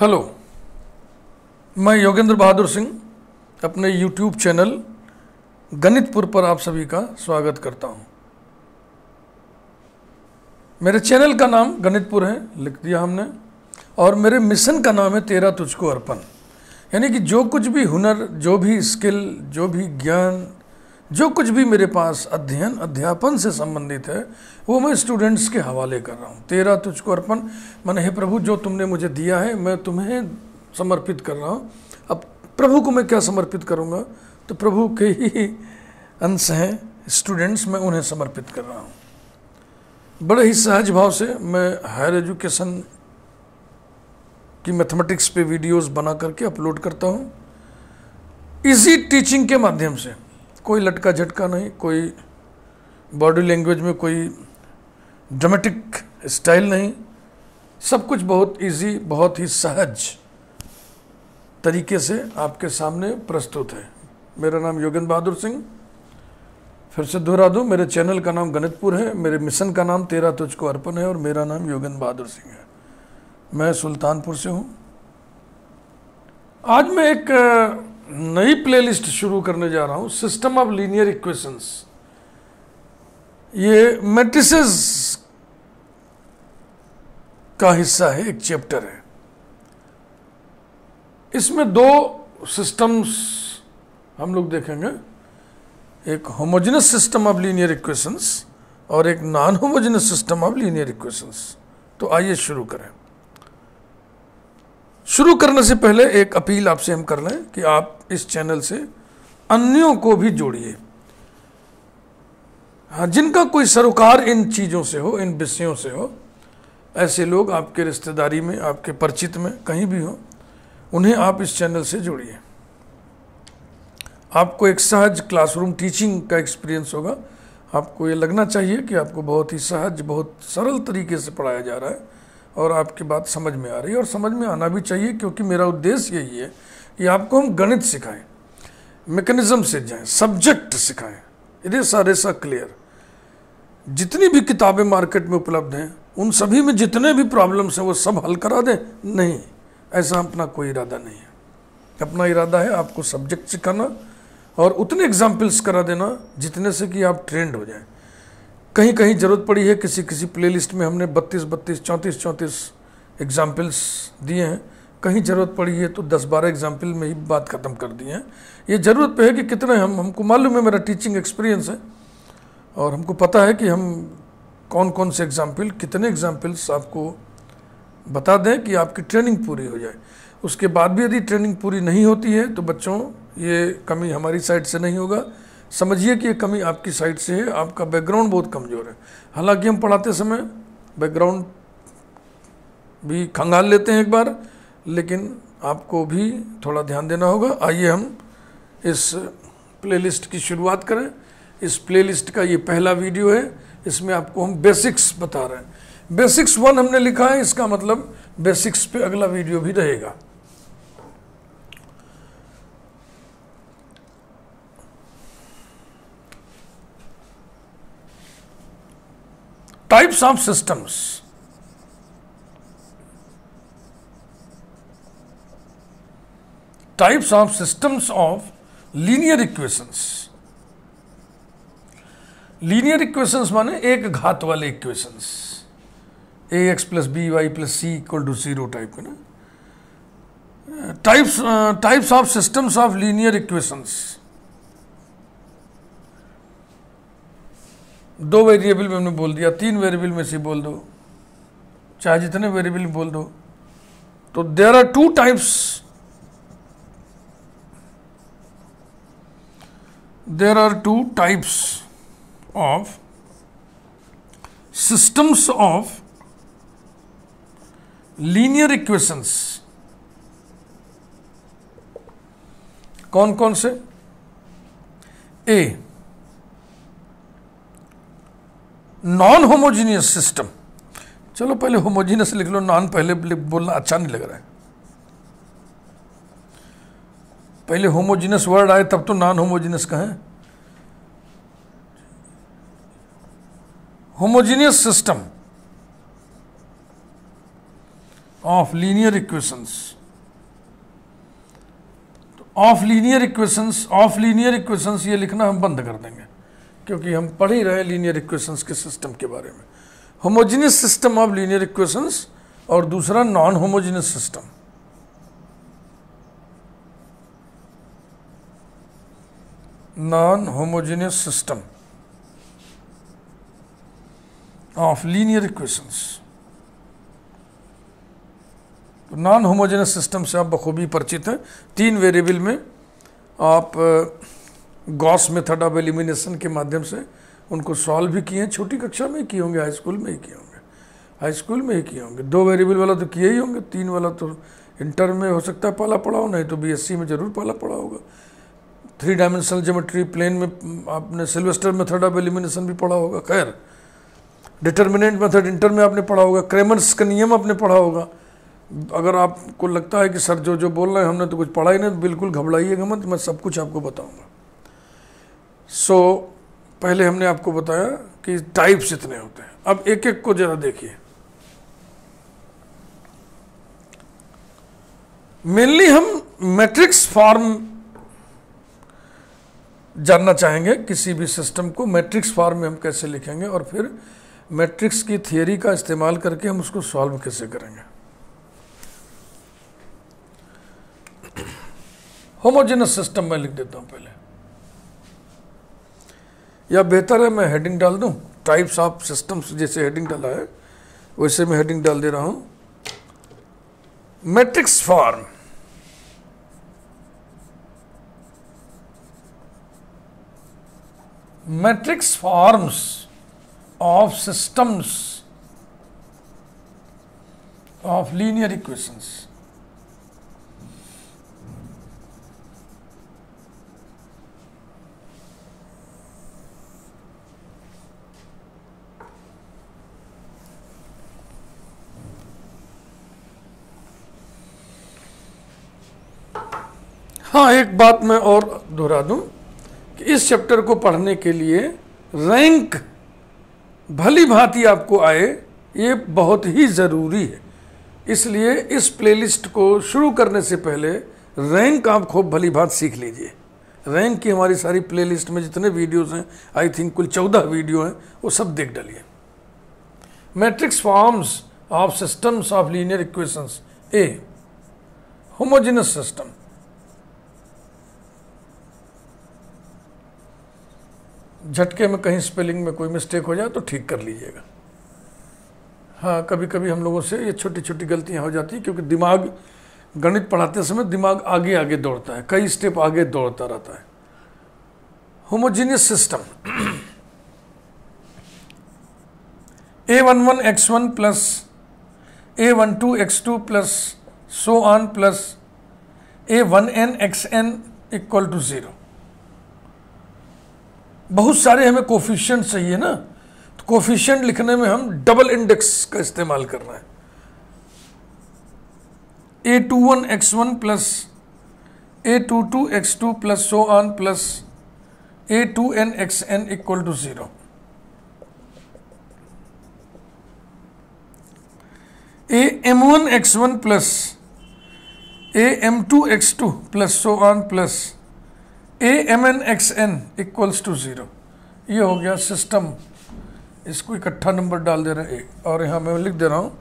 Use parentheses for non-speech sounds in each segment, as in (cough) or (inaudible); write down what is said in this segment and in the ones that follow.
Hello मैं योगेंद्र बहादुर सिंह अपने YouTube channel Ganitpur पर आप सभी का स्वागत करता हूँ। मेरे चैनल का नाम गणितपुर है, लिख दिया हमने, और मेरे मिशन का नाम है तेरा तुझको अर्पण। यानी कि जो कुछ भी हुनर, जो भी स्किल जो भी ज्ञान जो कुछ भी मेरे पास अध्ययन, अध्यापन से संबंधित है, वो मैं स्टूडेंट्स के हवाले कर रहा हूँ। तेरा तुझको अर्पण, मन हे प्रभु, जो तुमने मुझे दिया है, मैं तुम्हें समर्पित कर रहा हूँ। अब प्रभु को मैं क्या समर्पित करूँगा? तो प्रभु के ही अंश हैं स्टूडेंट्स मैं उन्हें समर्पित कर रहा हूँ। बड़े ही सहज भाव से मैं हायर एजुकेशन की मैथमेटिक्स पे वीडियोस बना करके अपलोड करता हूँ। इजी टीचिंग के माध्यम से। कोई लटका झटका नहीं, कोई बॉडी लैंग्वेज में कोई ड्रामेटिक स्टाइल नहीं। सब कुछ बहुत इजी बहुत ही सहज तरीके से आपके सामने प्रस्तुत है। मेरा नाम योगेंद्र बहादुर सिंह, फिर से दोहरा दूँ, मेरे चैनल का नाम गणितपुर है, मेरे मिशन का नाम तेरा तुझको अर्पण है, और मेरा नाम योगेंद्र बहादुर सिंह है। मैं सुल्तानपुर से हूँ। आज मैं एक नई प्लेलिस्ट शुरू करने जा रहा हूँ सिस्टम ऑफ़ लीनियर इक्वेशंस ये मैट्रिसेस का हिस्सा है, एक चैप्टर है। इसमें दो सिस्टम्स हम लोग देखेंगे। एक homogeneous system of linear equations और एक non homogeneous system of linear equations तो आइए शुरू करें। शुरू करने से पहले एक अपील आपसे हम कर लें कि आप इस चैनल से अन्यों को भी जोड़िए। हाँ जिनका कोई सरोकार इन चीज़ों से हो, इन विषयों से हो, ऐसे लोग आपके रिश्तेदारी में, आपके परिचित में, कहीं भी हो, उन्हें आप इस चैनल से जोड़िए। आपको एक सहज क्लासरूम टीचिंग का एक्सपीरियंस होगा। आपको ये लगना चाहिए कि आपको बहुत ही सहज, बहुत सरल तरीके से पढ़ाया जा रहा है और आपकी बात समझ में आ रही है और समझ में आना भी चाहिए क्योंकि मेरा उद्देश्य यही है कि आपको हम गणित सिखाएँ मैकेनिज्म से जाएँ सब्जेक्ट सिखाएँ। रेसा रेसा क्लियर जितनी भी किताबें मार्केट में उपलब्ध हैं, उन सभी में जितने भी प्रॉब्लम्स हैं, वो सब हल करा दें। नहीं, ऐसा अपना कोई इरादा नहीं है। अपना इरादा है आपको सब्जेक्ट सिखाना और उतने एग्जाम्पल्स करा देना जितने से कि आप ट्रेंड हो जाएँ। कहीं कहीं ज़रूरत पड़ी है किसी किसी प्लेलिस्ट में हमने बत्तीस बत्तीस, चौंतीस चौंतीस एग्जाम्पल्स दिए हैं। कहीं ज़रूरत पड़ी है तो दस बारह एग्ज़ाम्पल में ही बात ख़त्म कर दी है। ये ज़रूरत पे है कि कितने हम, हमको मालूम है मेरा टीचिंग एक्सपीरियंस है। और हमको पता है कि हम कौन कौन से एग्ज़ाम्पल कितने एग्जाम्पल्स आपको बता दें कि आपकी ट्रेनिंग पूरी हो जाए। उसके बाद भी यदि ट्रेनिंग पूरी नहीं होती है तो बच्चों, ये कमी हमारी साइड से नहीं होगा। समझिए कि ये कमी आपकी साइड से है, आपका बैकग्राउंड बहुत कमज़ोर है। हालाँकि हम पढ़ाते समय बैकग्राउंड भी खंगाल लेते हैं एक बार लेकिन आपको भी थोड़ा ध्यान देना होगा। आइए हम इस प्लेलिस्ट की शुरुआत करें। इस प्लेलिस्ट का ये पहला वीडियो है। इसमें आपको हम बेसिक्स बता रहे हैं। बेसिक्स वन हमने लिखा है। इसका मतलब बेसिक्स पे अगला वीडियो भी रहेगा। Types of systems. Types of systems of linear equations. Linear equations माने एक घात वाले equations a x plus b y plus c equal to zero type के ना? Types types of systems of linear equations दो variable में हमने बोल दिया, तीन वेरिएबल में से बोल दो। चाहे जितने वेरिएबल बोल दो। तो there are two types there are two types of systems of linear equations कौन कौन से? ए नॉन होमोजीनियस सिस्टम चलो पहले होमोजीनियस लिख लो नॉन पहले बोलना अच्छा नहीं लग रहा है। पहले होमोजीनियस वर्ड आए, तब तो नॉन होमोजीनियस कहें। Homogeneous system of linear equations of linear equations of linear equations ये लिखना हम बंद कर देंगे, क्योंकि हम पढ़ ही रहे लीनियर इक्वेशंस के सिस्टम के बारे में। Homogeneous system of linear equations और दूसरा non homogeneous system non homogeneous system of linear equations तो नॉन होमोजेनस सिस्टम से आप बखूबी परिचित हैं। तीन वेरिएबल में आप गॉस मेथड ऑफ़ एलिमिनेशन के माध्यम से उनको सॉल्व भी किए हैं। छोटी कक्षा में ही किए होंगे हाई स्कूल में ही किए होंगे। हाई स्कूल में ही किए होंगे। दो वेरिएबल वाला तो किए ही होंगे, तीन वाला तो इंटर में हो सकता है पाला पड़ा हो, नहीं तो बीएससी में ज़रूर पाला पड़ा होगा। थ्री डायमेंशनल जोमेट्री प्लेन में आपने सिल्वेस्टर मेथड ऑफ़ एलिमिनेशन भी पढ़ा होगा। खैर डिटर्मिनेंट मेथड इंटर में आपने पढ़ा होगा क्रेमर्स का नियम आपने पढ़ा होगा। अगर आपको लगता है कि सर जो जो बोल रहे हैं हमने तो कुछ पढ़ा ही नहीं तो बिल्कुल घबराइएगा मत मैं सब कुछ आपको बताऊँगा। सो so, पहले हमने आपको बताया कि टाइप्स इतने होते हैं। अब एक एक को जरा देखिए। मेनली हम मैट्रिक्स फॉर्म जानना चाहेंगे किसी भी सिस्टम को मैट्रिक्स फॉर्म में हम कैसे लिखेंगे और फिर मैट्रिक्स की थियोरी का इस्तेमाल करके हम उसको सॉल्व कैसे करेंगे? होमोजेनस सिस्टम में लिख देता हूँ पहले। या बेहतर है मैं हेडिंग डाल दूँ? टाइप्स ऑफ़ सिस्टम्स जैसे हेडिंग डाला है, वैसे मैं हेडिंग डाल दे रहा हूँ। Matrix form matrix forms of systems of linear equations हाँ एक बात मैं और दोहरा दूँ कि इस चैप्टर को पढ़ने के लिए रैंक भली भांति आपको आए, ये बहुत ही ज़रूरी है। इसलिए इस प्लेलिस्ट को शुरू करने से पहले रैंक आप खूब भली भांत सीख लीजिए। रैंक की हमारी सारी प्लेलिस्ट में जितने वीडियोस हैं आई थिंक कुल चौदह वीडियो हैं, वो सब देख डालिए। Matrix forms of systems of linear equations a homogeneous system झटके में कहीं स्पेलिंग में कोई मिस्टेक हो जाए तो ठीक कर लीजिएगा। हाँ कभी कभी हम लोगों से ये छोटी छोटी गलतियाँ हो जाती हैं क्योंकि दिमाग, गणित पढ़ाते समय दिमाग आगे आगे दौड़ता है, कई स्टेप आगे दौड़ता रहता है। Homogeneous system a one one x one plus a one two x two plus so on plus a one n x n equal to zero बहुत सारे हमें कोफिशियंट चाहिए ना। तो कोफिशियंट लिखने में हम डबल इंडेक्स का इस्तेमाल कर रहे हैं। A two one x one plus a two two x two plus so on plus a two n x n equal to zero a m one x one plus a m two x two plus so on plus a m n x n equals to zero ये हो गया system इसको इकट्ठा number डाल दे रहे हैं। और यहाँ मैं लिख दे रहा हूँ।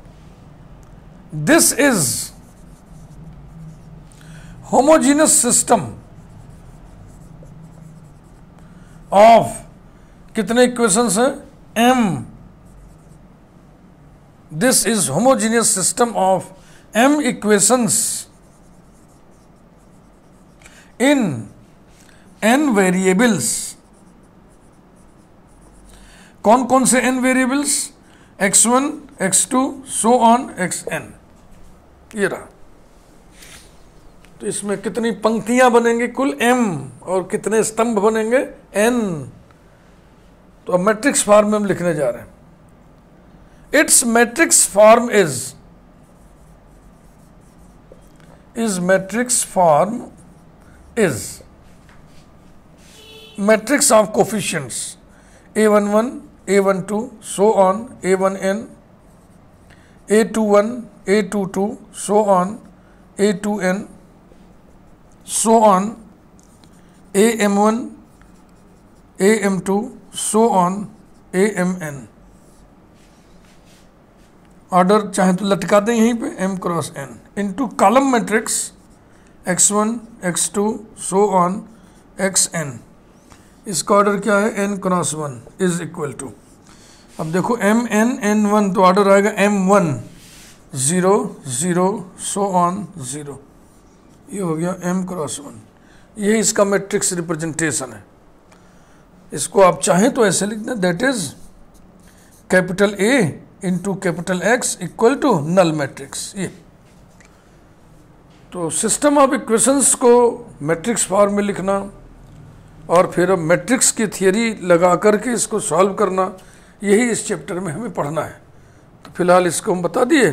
This is homogeneous system of कितने इक्वेशंस हैं? M this is homogeneous system of m equations in n variables कौन कौन से n variables x one x two so on x n ये रहा। तो इसमें कितनी पंक्तियाँ बनेंगी? कुल एम और कितने स्तंभ बनेंगे? एन तो अब मैट्रिक्स फॉर्म में हम लिखने जा रहे हैं। Its matrix form is is matrix form is matrix of coefficients. A11 a12 so on a1n a21 a two two so on a two n so on a m one a m two so on a m n order चाहे तो लटका दें यहीं पे m cross n into column matrix x one x two so on n इसका order क्या है? N cross one is equal to अब देखो एम एन एन वन तो ऑर्डर आएगा m one zero zero so on zero ये हो गया एम क्रॉस वन ये इसका मैट्रिक्स रिप्रेजेंटेशन है। इसको आप चाहें तो ऐसे लिख दें that is capital A into capital X equal to null matrix ये। तो सिस्टम ऑफ़ इक्वेशंस को मैट्रिक्स फॉर्म में लिखना और फिर अब मैट्रिक्स की थियरी लगा करके इसको सॉल्व करना, यही इस चैप्टर में हमें पढ़ना है। तो फ़िलहाल इसको हम बता दिए।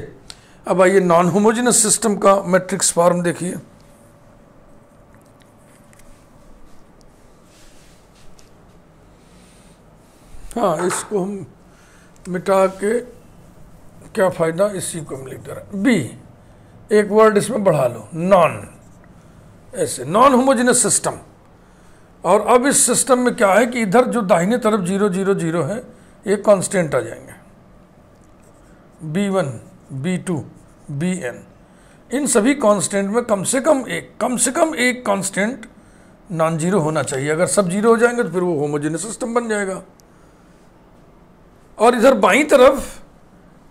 अब आइए नॉन होमोजिनस सिस्टम का मैट्रिक्स फॉर्म देखिए। हाँ इसको हम मिटा के क्या फ़ायदा? इसी को हम लिख दे रहे बी एक वर्ड इसमें बढ़ा लो। नॉन ऐसे नॉन होमोजिनस सिस्टम और अब इस सिस्टम में क्या है कि इधर जो दाहिने तरफ़ ज़ीरो ज़ीरो ज़ीरो है, ये कांस्टेंट आ जाएँगे। B one b two b n इन सभी कांस्टेंट में कम से कम एक, कम से कम एक कांस्टेंट नॉन ज़ीरो होना चाहिए। अगर सब ज़ीरो हो जाएँगे तो फिर वो होमोजेनियस सिस्टम बन जाएगा। और इधर बाई तरफ़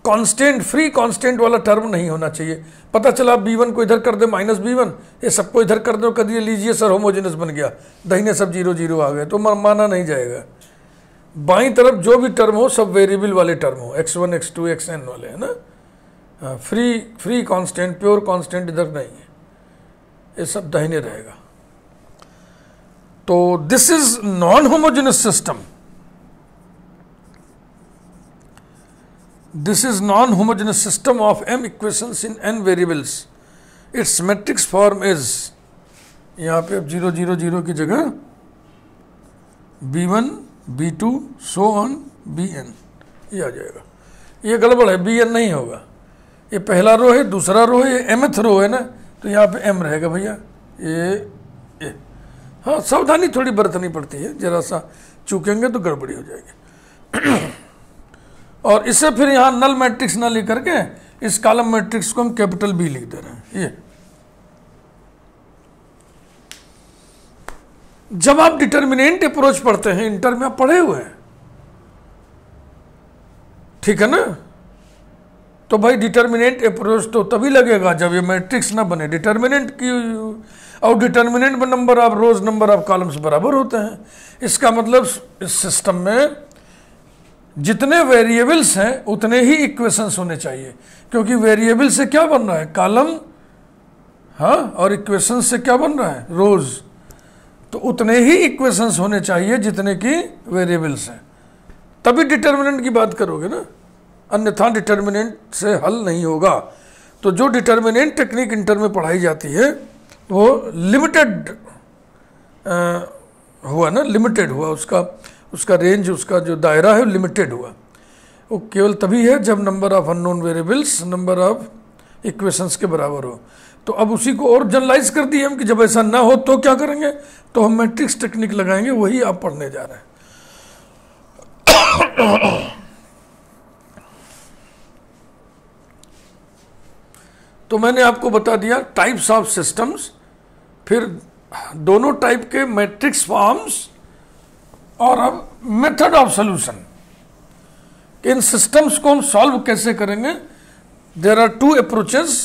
कांस्टेंट फ्री कांस्टेंट वाला टर्म नहीं होना चाहिए। पता चला बी वन को इधर कर दे माइनस बी वन ये सबको इधर कर दो कर दिए लीजिए सर होमोजेनस बन गया। दहीने सब ज़ीरो ज़ीरो आ गए तो माना नहीं जाएगा। बाई तरफ़ जो भी टर्म हो, सब वेरिएबल वाले टर्म हो x one x two x n वाले, है ना? Free free constant pure constant इधर नहीं है। ये सब दाहिने रहेगा। तो this is non homogeneous system This is non-homogeneous system of m equations in n variables. Its matrix form is, यहाँ पे अब ज़ीरो ज़ीरो ज़ीरो की जगह b one b two so on b n ये आ जाएगा। ये गड़बड़ है बी एन नहीं होगा। ये पहला रो है, दूसरा रो है, ये एमथ रो है ना तो यहाँ पे एम रहेगा भैया। ये ये। हाँ सावधानी थोड़ी बरतनी पड़ती है, जरा सा चूकेंगे तो गड़बड़ी हो जाएगी। और इसे फिर यहाँ नल मैट्रिक्स न लिख करके इस कॉलम मैट्रिक्स को हम कैपिटल बी लिख दे रहे हैं। ये। जब आप डिटर्मिनेंट अप्रोच पढ़ते हैं इंटर में आप पढ़े हुए हैं। ठीक है ना? तो भाई डिटर्मिनेंट अप्रोच तो तभी लगेगा जब ये मैट्रिक्स ना बने। डिटर्मिनेंट की और डिटर्मिनेंट में number of rows number of columns बराबर होते हैं। इसका मतलब इस सिस्टम में जितने वेरिएबल्स हैं, उतने ही इक्वेशंस होने चाहिए। क्योंकि वेरिएबल से क्या बन रहा है? कॉलम हाँ और इक्वेशन से क्या बन रहा है? रोज तो उतने ही इक्वेशंस होने चाहिए जितने की वेरिएबल्स हैं। तभी डिटर्मिनेंट की बात करोगे ना। अन्यथा डिटर्मिनेंट से हल नहीं होगा। तो जो डिटर्मिनेंट टेक्निक इंटर में पढ़ाई जाती है, वो लिमिटेड हुआ ना लिमिटेड हुआ उसका। उसका रेंज उसका जो दायरा है लिमिटेड हुआ। वो केवल तभी है जब number of unknown variables number of equations के बराबर हो। तो अब उसी को और जनरलाइज कर दिए हम कि जब ऐसा ना हो तो क्या करेंगे? तो हम मैट्रिक्स टेक्निक लगाएँगे, वही आप पढ़ने जा रहे हैं। (coughs) तो मैंने आपको बता दिया टाइप्स ऑफ़ सिस्टम्स फिर दोनों टाइप के मैट्रिक्स फॉर्म्स और अब method of solution in systems को हम सॉल्व कैसे करेंगे? There are two approaches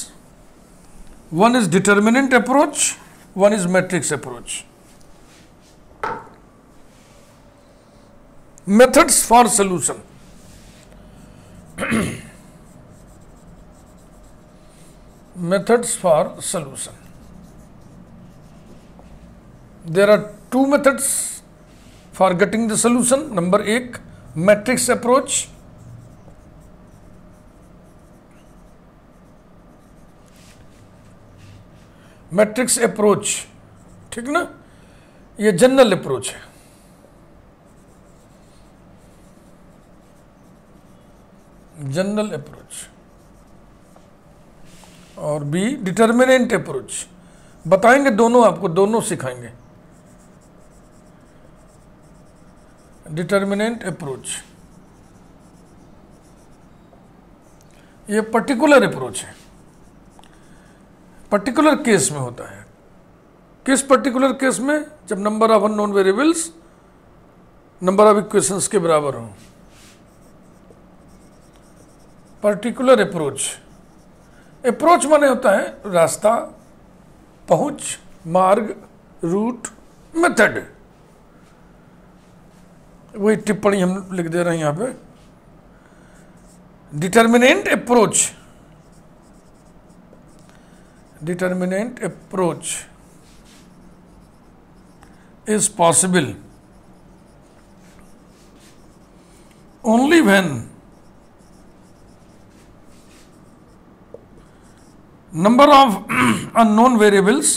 one is determinant approach one is matrix approach methods for solution methods for solution there are two methods for getting the solution, number 1 matrix approach. Matrix approach ठीक ना? ये general approach है। General approach और B determinant approach बताएँगे दोनों आपको, दोनों सिखाएँगे। डिटर्मिनेंट अप्रोच ये पर्टिकुलर अप्रोच है। पर्टिकुलर केस में होता है। किस पर्टिकुलर केस में? जब number of unknown variables number of equations के बराबर हो। पर्टिकुलर अप्रोच अप्रोच माने होता है रास्ता, पहुँच, मार्ग रूट मेथड वही टिप्पणी हम लिख दे रहे हैं यहाँ पे। Determinant approach determinant approach is possible only when number of unknown variables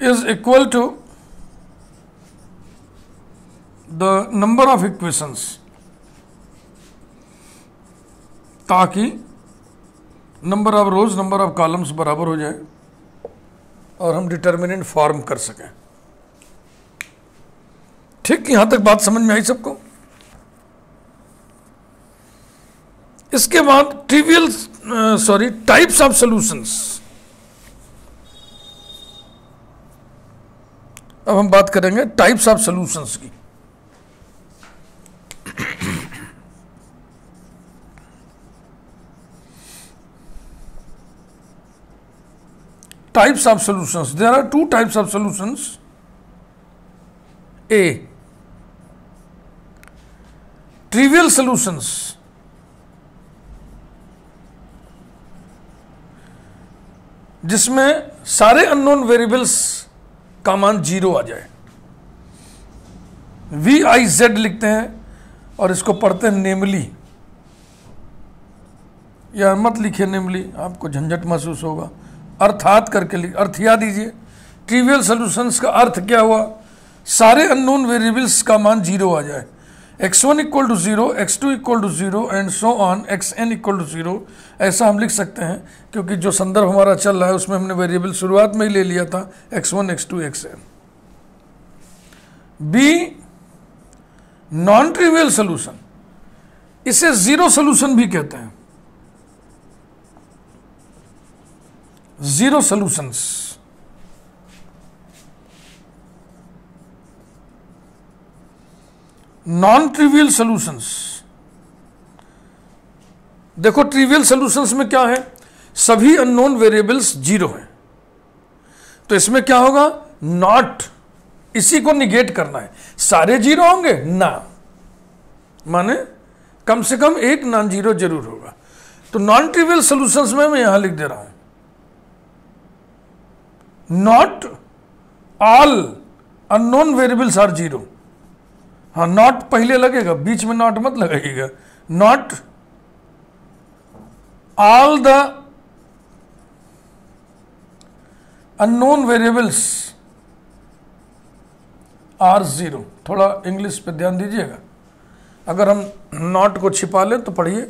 is equal to the number of equations ताकि number of rows number of columns बराबर हो जाए और हम डिटर्मिनेंट फॉर्म कर सकें। ठीक, यहाँ तक बात समझ में आई सबको? इसके बाद trivial sorry types of solutions अब हम बात करेंगे टाइप्स ऑफ़ सॉल्यूशंस की। Types of solutions there are two types of solutions a trivial solutions जिसमें सारे अननोन वेरिएबल्स का मान ज़ीरो आ जाए। वी आई जेड लिखते हैं और इसको पढ़ते हैं नेमली। या मत लिखे नेमली, आपको झंझट महसूस होगा। अर्थात करके लिख, अर्थ याद दीजिए। ट्रिवियल सोल्यूशंस का अर्थ क्या हुआ? सारे अननोन वेरिएबल्स का मान ज़ीरो आ जाए। X one equal to zero x two equal to zero and so on x n equal to zero ऐसा हम लिख सकते हैं, क्योंकि जो संदर्भ हमारा चल रहा है, उसमें हमने वेरिएबल शुरुआत में ही ले लिया था x one x two x n be non trivial solution इसे ज़ीरो सोल्यूशन भी कहते हैं। Zero solutions. Non trivial solutions देखो ट्रिवियल सॉल्यूशंस में क्या है? सभी अननोन वेरिएबल्स ज़ीरो हैं। तो इसमें क्या होगा? नॉट इसी को निगेट करना है। सारे ज़ीरो होंगे? ना। माने कम से कम एक नॉन ज़ीरो ज़रूर होगा। तो नॉन ट्रिवियल सॉल्यूशंस में मैं यहाँ लिख दे रहा हूँ। Not all unknown variables are zero हाँ नॉट पहले लगेगा, बीच में नॉट मत लगाइएगा not all the unknown variables are zero थोड़ा इंग्लिश पे ध्यान दीजिएगा। अगर हम नॉट को छिपा लें तो पढ़िए,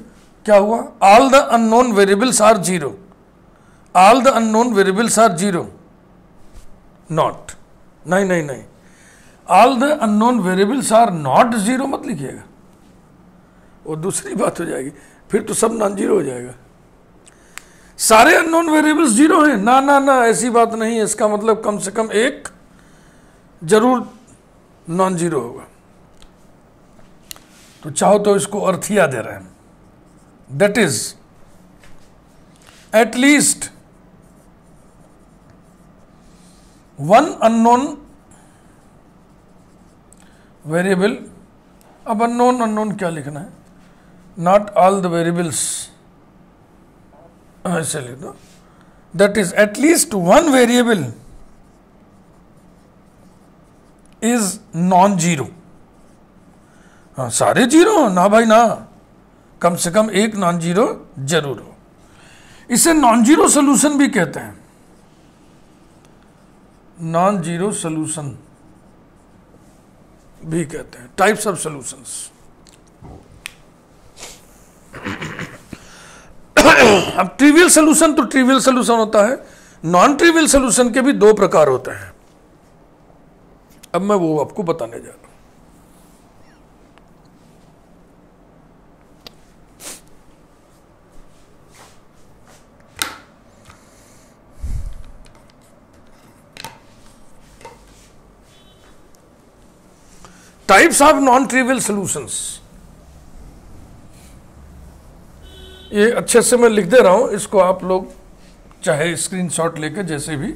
क्या हुआ? All the unknown variables are zero all the unknown variables are zero not नहीं नहीं नहीं। All the unknown variables are not zero मत लिखिएगा। वो दूसरी बात हो जाएगी, फिर तो सब नॉन ज़ीरो हो जाएगा। सारे अननोन वेरिएबल्स ज़ीरो हैं। ना ना ना, ऐसी बात नहीं है। इसका मतलब कम से कम एक ज़रूर नॉन ज़ीरो होगा। तो चाहो तो इसको अर्थिया दे रहे हैं। That is at least one unknown variable. अब अननोन अननोन क्या लिखना है? नॉट ऑल द वेरिएबल्स ऐसे लिख दो। That is at least one variable is non zero सारे ज़ीरो ना भाई, ना। कम से कम एक नॉन ज़ीरो ज़रूर हो। इसे नॉन ज़ीरो सोल्यूशन भी कहते हैं। नॉन ज़ीरो सोल्यूशन भी कहते हैं टाइप्स ऑफ़ सॉल्यूशंस अब ट्रिवियल सोल्यूशन तो ट्रिवियल सोल्यूशन होता है नॉन ट्रिवियल सोल्यूशन के भी दो प्रकार होते हैं। अब मैं वो आपको बताने जा रहा हूँ। Types of non trivial solutions ये अच्छे से मैं लिख दे रहा हूँ, इसको आप लोग चाहे स्क्रीनशॉट लेके जैसे भी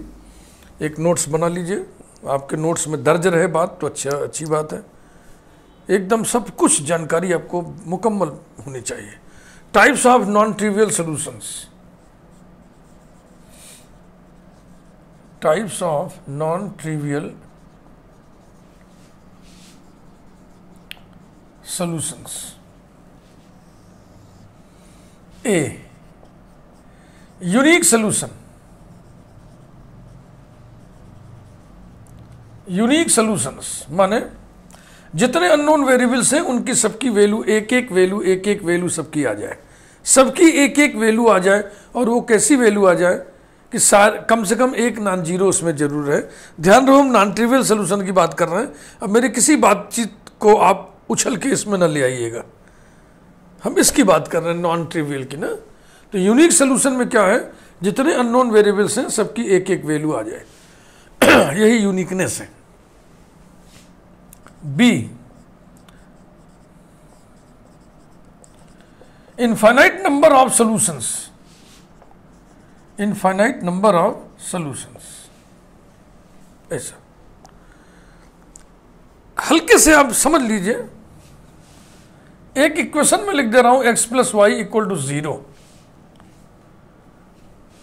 एक नोट्स बना लीजिए। आपके नोट्स में दर्ज रहे बात तो अच्छा अच्छी बात है। एकदम सब कुछ जानकारी आपको मुकम्मल होनी चाहिए। Types of non trivial solutions types of non trivial solutions. A. Unique solution. Unique solutions माने जितने अननोन वेरिएबल्स हैं, उनकी सबकी वैल्यू एक एक वैल्यू एक एक वैल्यू सबकी आ जाए सबकी एक एक वैल्यू आ जाए और वो कैसी वैल्यू आ जाए कि सार, कम से कम एक नॉन ज़ीरो उसमें ज़रूर है ध्यान रहो, हम नॉन ट्रिवियल सोल्यूशन की बात कर रहे हैं अब मेरी किसी बातचीत को आप उछल के इसमें ना ले आइएगा। हम इसकी बात कर रहे हैं नॉन ट्रिवियल की ना। तो यूनिक सोल्यूशन में क्या है? जितने अननोन वेरिएबल्स हैं, सबकी एक एक वैल्यू आ जाए। (clears throat) यही यूनिकनेस है। B infinite number of solutions infinite number of solutions ऐसा। हल्के से आप समझ लीजिए। एक इक्वेशन में लिख दे रहा हूँ x plus y equal to zero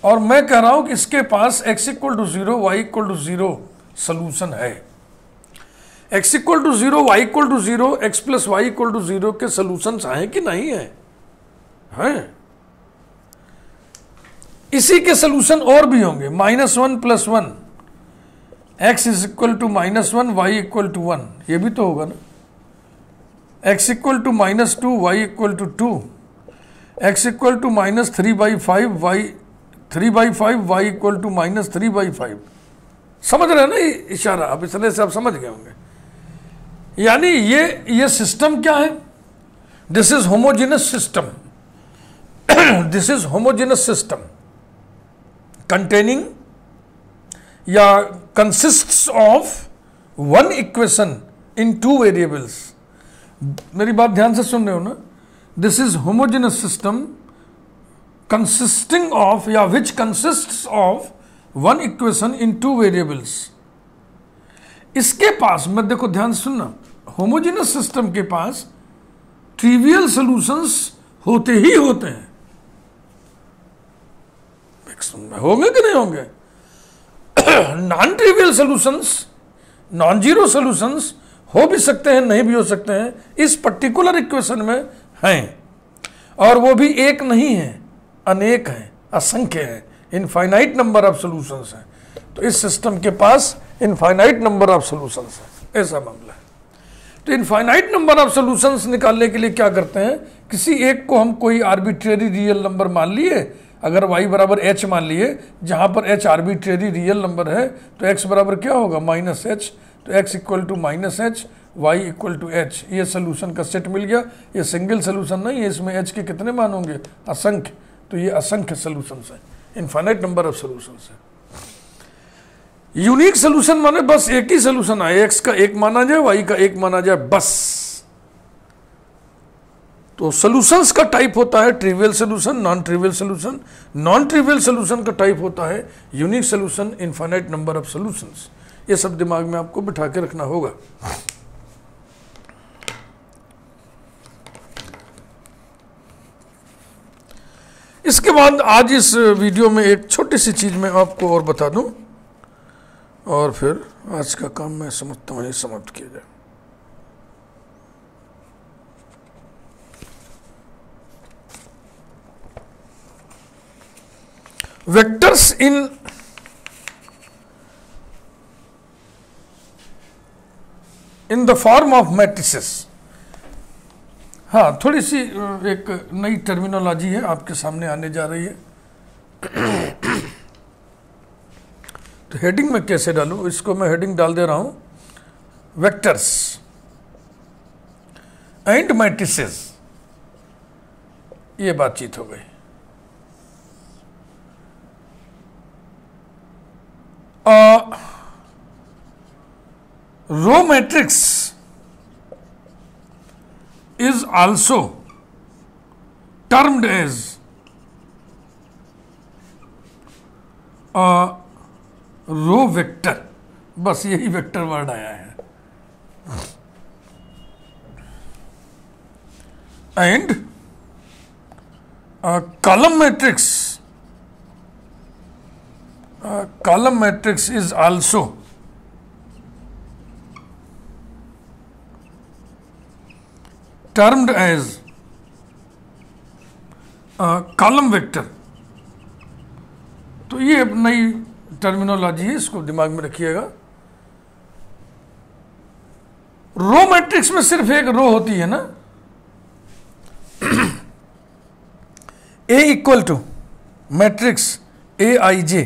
और मैं कह रहा हूँ कि इसके पास x equal to zero y equal to zero solution है. X equal to zero y equal to zero x plus y equal to zero के सोल्यूशन हैं कि नहीं है? हैं? इसी के सोल्यूशन और भी होंगे minus one plus one x is equal to minus one y equal to one ये भी तो होगा ना? X equal to minus two y equal to two x equal to minus three by five y three by five y equal to minus three by five समझ रहे हैं ना ये इशारा? आप इस से आप समझ गए होंगे। यानी ये ये सिस्टम क्या है? This is homogeneous system this is homogeneous system containing या consist of one equation in two variables मेरी बात ध्यान से सुन रहे हो ना? This is homogeneous system consisting of या which consist of one equation in two variables इसके पास, मैं देखो ध्यान सुनना होमोजिनस सिस्टम के पास ट्रिवियल सॉल्यूशंस होते ही होते हैं। होंगे कि नहीं होंगे? Non trivial solutions non zero solutions हो भी सकते हैं, नहीं भी हो सकते हैं, इस पर्टिकुलर इक्वेशन में हैं। और वो भी एक नहीं है, अनेक हैं, असंख्य हैं इनफाइनाइट नंबर ऑफ़ सॉल्यूशंस हैं। तो इस सिस्टम के पास इनफाइनाइट नंबर ऑफ़ सॉल्यूशंस है, ऐसा मामला है। तो इनफाइनाइट नंबर ऑफ़ सॉल्यूशंस निकालने के लिए क्या करते हैं, किसी एक को हम कोई आर्बिट्रेरी रियल नंबर मान लिए, अगर y बराबर एच मान लिए, जहाँ पर h आर्बिट्रेरी रियल नंबर है तो x बराबर क्या होगा माइनस एच तो x equal to minus H y equal to H ये सोल्यूशन का सेट मिल गया। ये सिंगल सोल्यूशन नहीं है इसमें h के कितने मान होंगे? असंख्य। तो ये असंख्य सोल्यूशन है। इन्फाइनाइट नंबर ऑफ़ सोल्यूशन है। यूनिक सोल्यूशन माने बस एक ही सोल्यूशन आए। एक्स का एक माना जाए वाई का एक माना जाए, बस। तो सोल्यूशंस का टाइप होता है trivial solution non trivial solution non trivial solution का टाइप होता है unique solution infinite number of solutions ये सब दिमाग में आपको बिठा के रखना होगा। इसके बाद आज इस वीडियो में एक छोटी सी चीज़ मैं आपको और बता दूँ, और फिर आज का काम मैं समझता हूँ समाप्त किया जाए। Vectors in in the form of matrices. हाँ थोड़ी सी एक नई टर्मिनोलॉजी है आपके सामने आने जा रही है। तो हेडिंग में कैसे डालूं? इसको मैं हेडिंग डाल दे रहा हूँ। वेक्टर्स एंड मैट्रिसेस ये बातचीत हो गई। Row matrix also termed as a row vector बस यही वेक्टर वर्ड आया है। And column matrix column matrix is also termed as column vector तो ये नई टर्मिनोलॉजी है, इसको दिमाग में रखिएगा। रो मैट्रिक्स में सिर्फ़ एक रो होती है ना? A equal to matrix A I J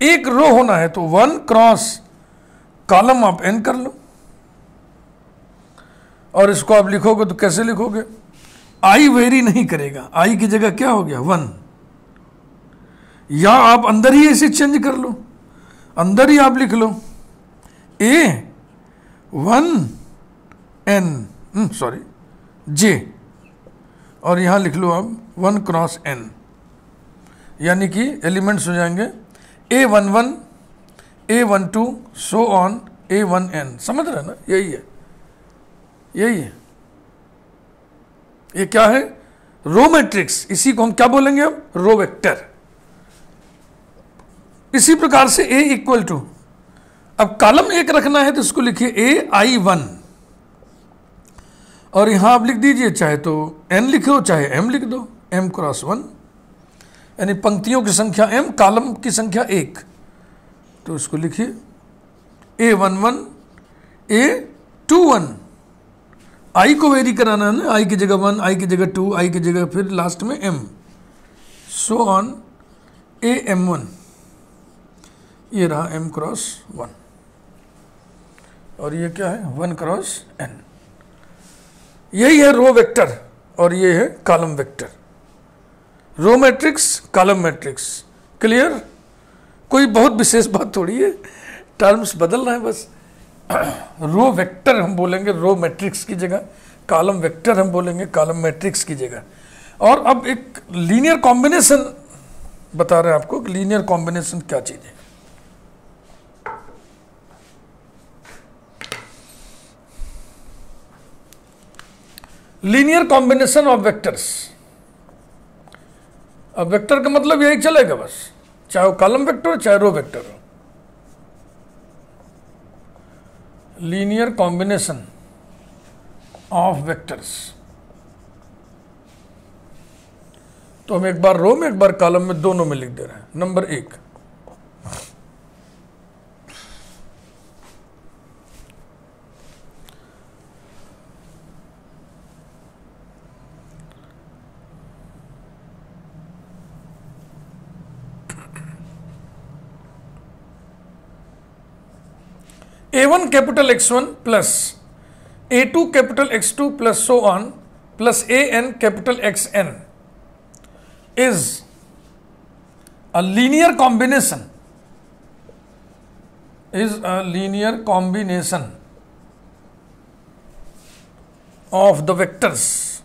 एक रो होना है तो वन क्रॉस कॉलम आप एन कर लो। और इसको आप लिखोगे तो कैसे लिखोगे? आई वेरी नहीं करेगा। आई की जगह क्या हो गया? वन। या आप अंदर ही ऐसे चेंज कर लो। अंदर ही आप लिख लो। A, one, n sorry J. और यहाँ लिख लो आप, वन क्रॉस एन। यानी कि एलिमेंट्स हो जाएँगे। A one one, A one two so on A one n. समझ रहे ना? यही है। यही है। ये क्या है? रो मैट्रिक्स इसी को हम क्या बोलेंगे अब? रो वेक्टर इसी प्रकार से ए इक्वल टू अब कॉलम एक रखना है तो इसको लिखिए ए आई वन और यहाँ आप लिख दीजिए, चाहे तो एन लिखो, चाहे एम लिख दो। एम क्रॉस वन यानी पंक्तियों की संख्या एम कॉलम की संख्या एक। तो इसको लिखिए A one one A two one I को वेरी कराना है ना? आई की जगह वन आई की जगह टू आई की जगह फिर लास्ट में M so on A M one ये रहा एम क्रॉस वन और ये क्या है? वन क्रॉस एन यही है रो वेक्टर और ये है column vector row matrix column matrix clear कोई बहुत विशेष बात थोड़ी है? टर्म्स बदल रहे हैं बस। रो वेक्टर हम बोलेंगे, रो मैट्रिक्स की जगह, कॉलम वेक्टर हम बोलेंगे, कॉलम मैट्रिक्स की जगह। और अब एक लीनियर कॉम्बिनेशन बता रहे हैं आपको लीनियर कॉम्बिनेशन क्या चीज़ है। Linear combination of vectors. अब वेक्टर का मतलब यही चलेगा बस, चाहे वो कॉलम वेक्टर हो, चाहे रो वेक्टर हो। लीनियर कॉम्बिनेशन ऑफ़ वेक्टर्स तो हम एक बार रो में एक बार कॉलम में दोनों में लिख दे रहे हैं। नंबर एक। a1 capital x1 plus a2 capital x2 plus so on plus an capital xn is a linear combination. Is a linear combination of the vectors.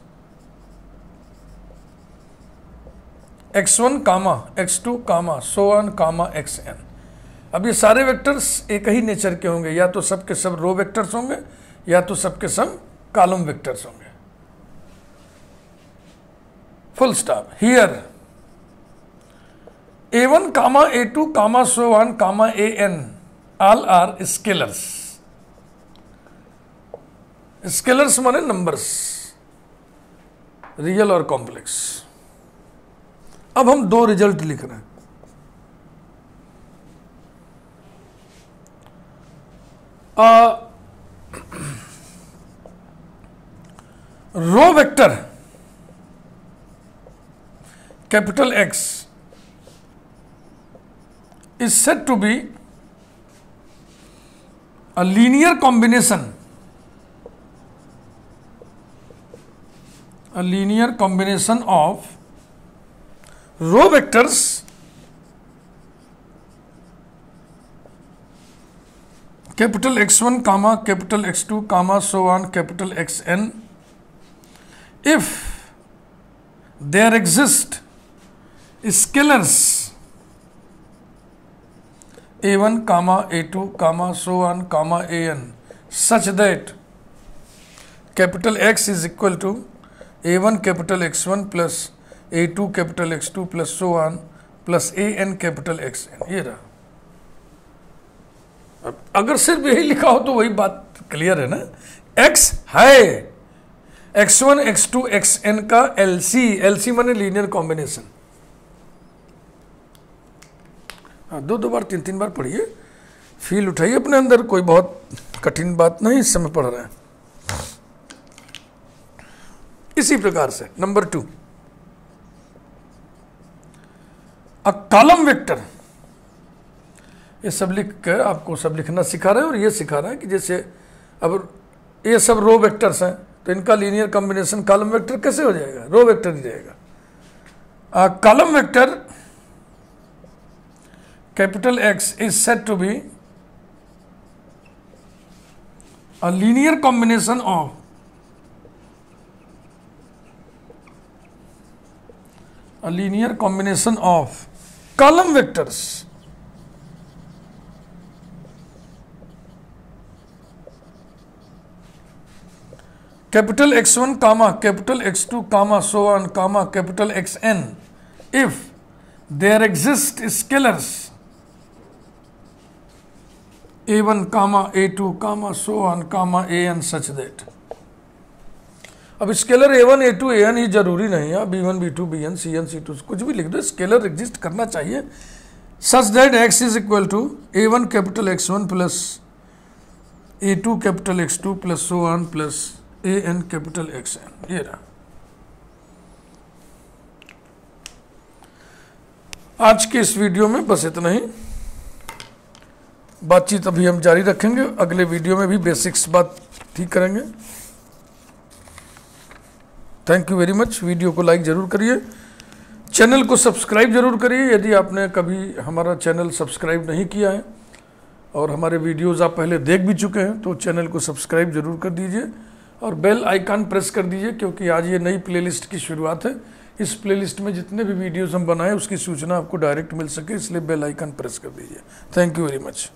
X1 comma x2 comma so on comma xn अब ये सारे vectors एक ही nature के होंगे, या तो सब के सब रो वेक्टर्स होंगे, या तो सब के सब कॉलम वेक्टर्स होंगे। Full stop here A one comma A two comma so one comma A n all are scalars scalars माने नंबर्स रियल और कॉम्प्लेक्स अब हम दो रिज़ल्ट लिख रहे हैं। A row vector capital X is said to be a linear combination. A linear combination of row vectors capital X1 comma capital X2 comma so on capital Xn if there exist scalars a1 comma a2 comma so on comma an such that capital X is equal to a1 capital X1 plus a2 capital X2 plus so on plus an capital Xn. Here. अगर सिर्फ़ यही लिखा हो तो वही बात clear है ना? एक्स है। X one x two x n का एल सी एल सी माने लीनियर कॉम्बिनेशन दो दो बार, तीन तीन बार पढ़िए। फील उठाइए अपने अंदर, कोई बहुत कठिन बात नहीं, इस समय पढ़ रहे हैं। इसी प्रकार से number two a column vector ये सब लिख कर आपको सब लिखना सिखा रहे हैं और ये सिखा रहे हैं कि जैसे अब ये सब रो वेक्टर्स हैं तो इनका लीनियर कॉम्बिनेशन कॉलम वेक्टर कैसे हो जाएगा? रो वेक्टर ही रहेगा। Column vector capital x is set to be a linear combination of a linear combination of column vectors capital X1 comma capital X2 comma, so on comma capital Xn if there exist scalars a1 comma a2 comma, so on comma an such that. अब scalar A one A two A n ही ज़रूरी नहीं है। B one B two B n C n C two कुछ भी लिख दो scalar exist करना चाहिए। Such that x is equal to A one capital x one plus A two capital x two plus so one plus A n capital x n ये रहा। आज के इस वीडियो में बस इतना ही। बातचीत अभी हम जारी रखेंगे। अगले वीडियो में भी बेसिक्स बात ठीक करेंगे। Thank you very much video को लाइक ज़रूर करिए। चैनल को सब्सक्राइब ज़रूर करिए। यदि आपने कभी हमारा चैनल सब्सक्राइब नहीं किया है, और हमारे वीडियोस आप पहले देख भी चुके हैं तो चैनल को सब्सक्राइब ज़रूर कर दीजिए। और बेल आइकन प्रेस कर दीजिए, क्योंकि आज ये नई प्लेलिस्ट की शुरुआत है। इस प्लेलिस्ट में जितने भी वीडियोस हम बनाएँ उसकी सूचना आपको डायरेक्ट मिल सके, इसलिए बेल आइकन प्रेस कर दीजिए। Thank you very much